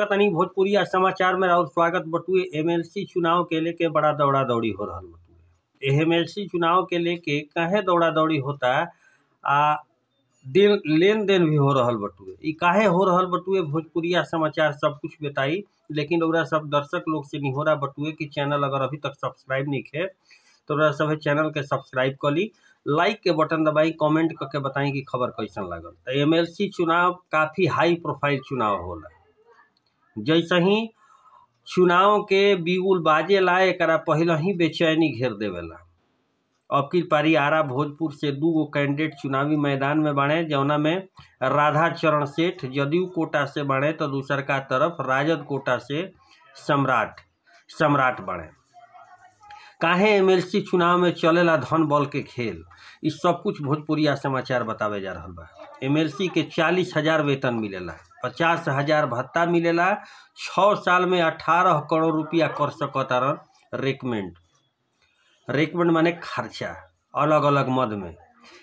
तनी भोजपुरी समाचार में और स्वागत बटुए। एमएलसी चुनाव के लेके बड़ा दौड़ा दौड़ी हो रहल बटुए। एमएलसी चुनाव के लेके काहे दौड़ा दौड़ी होता? आ दिन लेन देन भी हो रहा बटुए। ई काहे हो रहल बटुए? भोजपुरिया समाचार सब कुछ बताई, लेकिन ओकरा सब दर्शक लोग से निहोरा बटुए कि चैनल अगर अभी तक सब्सक्राइब नहीं खे तो सब चैनल के सब्सक्राइब कर ली, लाइक के बटन दबाई, कमेंट करके बताई कि खबर कैसन लागल। तो एमएलसी चुनाव काफ़ी हाई प्रोफ़ाइल चुनाव होला। जैसे ही चुनाव के बिगुल बाजे ला एकरा पहले ही बेचैनी घेर देवेला। अब की पारी आरा भोजपुर से दू गो कैंडिडेट चुनावी मैदान में बाड़े जौना में राधा चरण सेठ जदयू कोटा से बाड़े तो दूसर का तरफ़ राजद कोटा से सम्राट सम्राट बाड़े काहे एमएलसी चुनाव में चलेला धन बल के खेल? इस सब कुछ भोजपुरिया समाचार बतावे जा रहा बा। एमएलसी के चालीस हज़ार वेतन मिलेला। पचास हज़ार भत्ता मिलेला। छः साल में अठारह करोड़ रुपया कर सकतारन रेकमेंड। रेकमेंड माने खर्चा, अलग अलग मद में।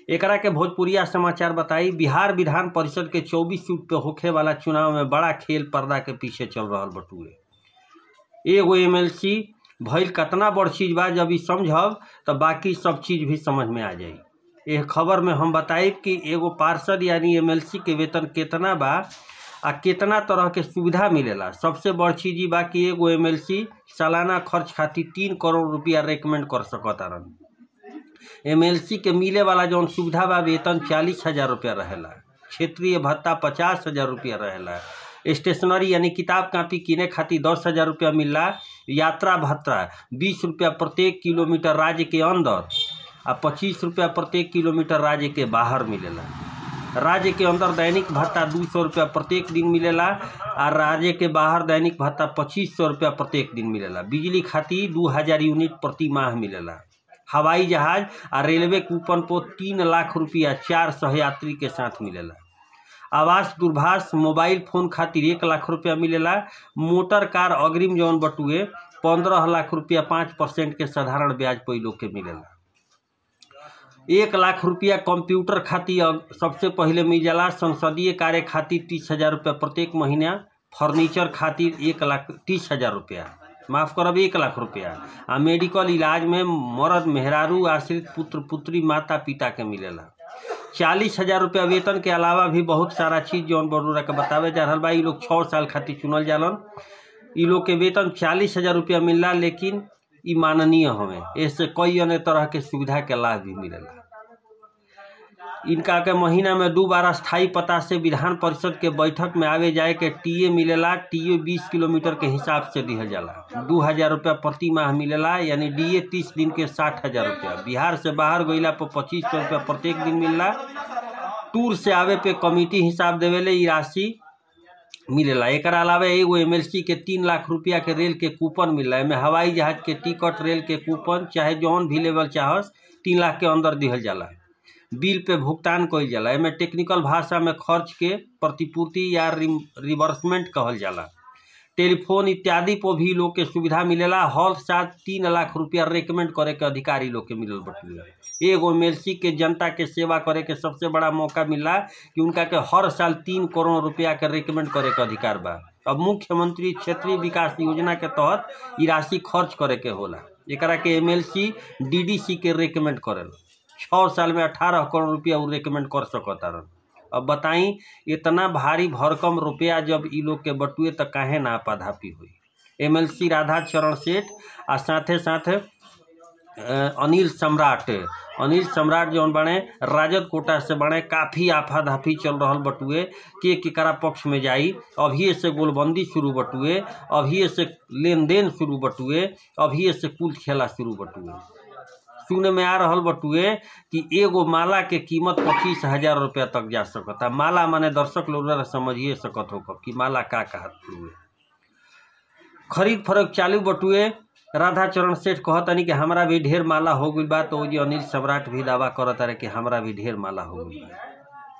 एकरा के भोजपुरिया समाचार बताई, बिहार विधान परिषद के 24 सीट पे होखे वाला चुनाव में बड़ा खेल पर्दा के पीछे चल रहा बटुए। एगो एम एल सी, भइल कतना बड़ चीज़ बा, जब ई समझब तो बाकी सब चीज़ भी समझ में आ जाई। यह खबर में हम बताइब कि एगो पार्षद यानी एमएलसी के वेतन केतना बा आ केतना तरह के सुविधा मिलेला। सबसे बड़ चीज़ बा कि एगो एमएलसी सालाना खर्च खातिर तीन करोड़ रुपया रेकमेंड कर सकतारन एमएलसी के मिले वाला जौन सुविधा बा वेतन चालीस हज़ार रुपया रहेला। क्षेत्रीय भत्ता पचास हज़ार रुपया रहेला। स्टेशनरी यानी किताब कापी किने खातिर दस हज़ार रुपया मिलला। यात्रा भत्ता, बीस रुपया प्रत्येक किलोमीटर राज्य के अंदर आ पच्चीस रुपया प्रत्येक किलोमीटर राज्य के बाहर मिलेला। राज्य के अंदर दैनिक भत्ता दू सौ रुपया प्रत्येक दिन मिलेला आ राज्य के बाहर दैनिक भत्ता पच्चीस सौ रुपया प्रत्येक दिन मिलेला। बिजली खातिर दू हज़ार यूनिट प्रति माह मिलेला। हवाई जहाज़ आ रेलवे कूपन पर तीन लाख रुपया चार सह यात्री के साथ मिलेला। आवास दूरभाष, मोबाइल फ़ोन खातिर एक लाख रुपया मिलेला। मोटर कार अग्रिम जौन बटुए, पंद्रह लाख रुपया पाँच परसेंट के साधारण ब्याज पर लोग के मिलेला। एक लाख रुपया कंप्यूटर खातिर सबसे पहले मिल जाला संसदीय कार्य खातिर तीस हज़ार रुपया, प्रत्येक महीना फर्नीचर खातिर एक लाख तीस हज़ार रुपया। माफ़ करब, एक लाख रुपया। आ मेडिकल इलाज में मर्द मेहरारू आश्रित पुत्र पुत्री माता पिता के मिलेला। चालीस हज़ार रुपया वेतन के अलावा भी बहुत सारा चीज़ जौन बड़ोरा के बतावे जा रहा बा। लोग छः साल खातिर चुनल जालन। इ लोग के वेतन चालीस हज़ार रुपया मिलला, लेकिन इ माननीय हवे। ऐसे कई अन्य तरह के सुविधा के लाभ भी मिलेला। इनका के महीना में दो बार स्थायी पता से विधान परिषद के बैठक में आवे जाए के टीए मिलेला, टीए बीस किलोमीटर के हिसाब से दिहल जाला। दू हज़ार रुपया प्रति माह मिलेला, यानी डीए तीस दिन के साठ हज़ार रुपया। बिहार से बाहर गईला पर पच्चीस सौ रुपया प्रत्येक दिन मिलला। टूर से आवे पे कमिटी हिसाब देवेले ई राशि। मिलेला। एक अलावा एगो एम एल सी के तीन लाख रुपया के रेल के कूपन मिलला। एमे हवाई जहाज़ के टिकट, रेल के कूपन, चाहे जौन भी लेवल चाहस, तीन लाख के अंदर दिहल जाला। बिल पे भुगतान कल जाला। एमे टेक्निकल भाषा में खर्च के प्रतिपूर्ति या रिवर्समेंट कहल जाला। टेलीफोन इत्यादि पर भी लोग के सुविधा मिलेला। हर साल तीन लाख रुपया रेकमेंड करे के अधिकारी लोग के मिलल बटुए एगो एमएलसी के जनता के सेवा करे के सबसे बड़ा मौका मिला कि उनका के हर साल तीन करोड़ रुपया के रेकमेंड करे के अधिकार बा। अब मुख्यमंत्री क्षेत्रीय विकास योजना के तहत इ राशि खर्च करे के होला। एकरा के एमएलसी, डीडीसी के रेकमेंड करेला। छः साल में अठारह करोड़ रुपया वो रेकमेंड कर सकतारन। अब बताई, इतना भारी भरकम रुपया जब इ लोग के बटुए तो काहे ना आपाधापी हुई एमएलसी राधा चरण सेठ आ साथे साथ अनिल सम्राट। अनिल सम्राट जौन बने राजद कोटा से बने काफ़ी आफा धाफी चल रहा बटुए। के केकरा पक्ष में जाई? अभी से गोलबंदी शुरू बटुए। अभी से लेन देन शुरू बटुए। अभी से कुल खेला शुरू बटुए। सुने में आ रहल बटुए कि एगो माला के कीमत पच्चीस हज़ार रुपया तक जा सकता। माला माने दर्शक लोग समझिए सकत हो कि माला का कहत हुए खरीद फरोख्त चालू बटुए। राधा चरण सेठ कहतनी कि हमारा भी ढेर माला हो गई बा तो जी अनिल सम्राट भी दावा करत रहे कि हमारा भी ढेर माला हो गई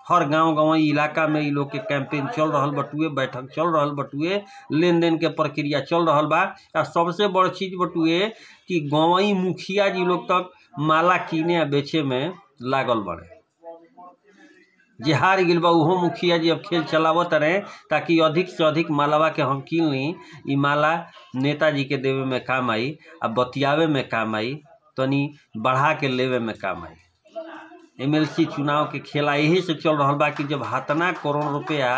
हर गाँव गाँव इलाका में इ लोग के कैंपेन चल रहल बटुए, बैठक चल रहा बटुए लेन देन के प्रक्रिया चल रहा बा। सबसे बड़ चीज़ बटुए कि गाँवई मुखिया जी लोग तक माला कीने आ बेचे में लागल बड़े। जे हार गिल बा, उहो मुखिया जी अब खेल चलावत रहे, ताकि अधिक से अधिक मालावा के हम कीन ली। ई माला नेताजी के देवे में काम आई, आ बतियावे में काम आई, तनी बढ़ा के लेवे में काम आई। एमएलसी चुनाव के खेला यही से चल रहा बा कि जब हतना करोड़ रुपया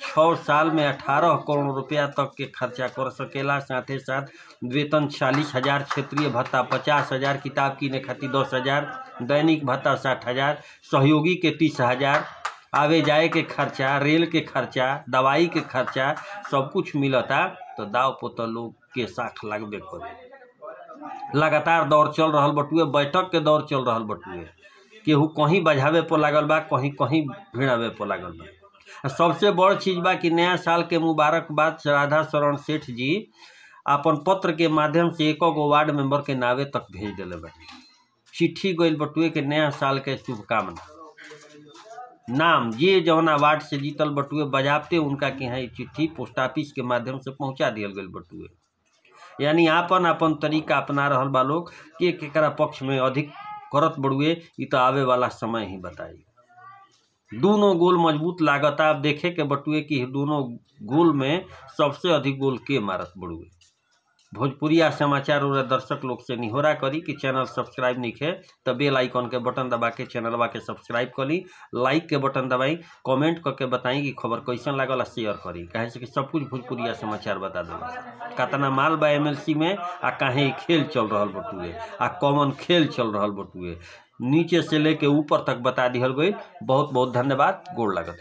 छः साल में अठारह करोड़ रुपया तक के खर्चा कर सकेला, साथे साथ वेतन चालीस हज़ार, क्षेत्रीय भत्ता पचास हज़ार, किताब कीने खातिर दस हज़ार, दैनिक भत्ता साठ हज़ार, सहयोगी के तीस हज़ार, आवे जाए के खर्चा, रेल के खर्चा, दवाई के खर्चा, सब कुछ मिलता तो दाव पोतल लोग के साख लगबे करे। लगातार दौर चल रहा बटुए, बैठक के दौर चल रहा बटुए। केहू कहीं बजावे पर लागल बा, कहीं कहीं भिड़ावे पर लागल बा। सबसे बड़ चीज़ बा कि नया साल के मुबारकबाद राधा शरण सेठ जी अपन पत्र के माध्यम से एक गो वार्ड मेंबर के नावे तक भेज दिले बाटे चिट्ठी गइल बटुए के नया साल के शुभकामना। नाम, जे जौना वार्ड से जीतल बटुए बजाबते उनका के यहाँ चिट्ठी पोस्ट ऑफ़िस के माध्यम से पहुँचा दियल गइल बटुए। यानी आपन आपन तरीका अपना रहल बा लोग, के केकरा पक्ष में अधिक करत बड़ुए ये तो आवे वाला समय ही बताई। दोनों गोल मज़बूत लागत आप देखे के बटुए कि दोनों गोल में सबसे अधिक गोल के मारत बड़ुए। भोजपुरिया समाचार और दर्शक लोग से निहोरा करी कि चैनल सब्सक्राइब नहीं है तो बेल आइकन के बटन दबा के चैनल चैनलवा के सब्सक्राइब करी, लाइक के बटन दबाई, कमेंट करके बताई कि खबर कैसन लागल आ शेयर करी। कहे से कि सब कुछ भोजपुरिया समाचार बता देला कतना माल बा एमएलसी में, आ काहे खेल चल रहा बटुए, आ कॉमन खेल चल रहा बटुए। नीचे से लेके ऊपर तक बता दिहल गई। बहुत बहुत धन्यवाद गोड़ लागत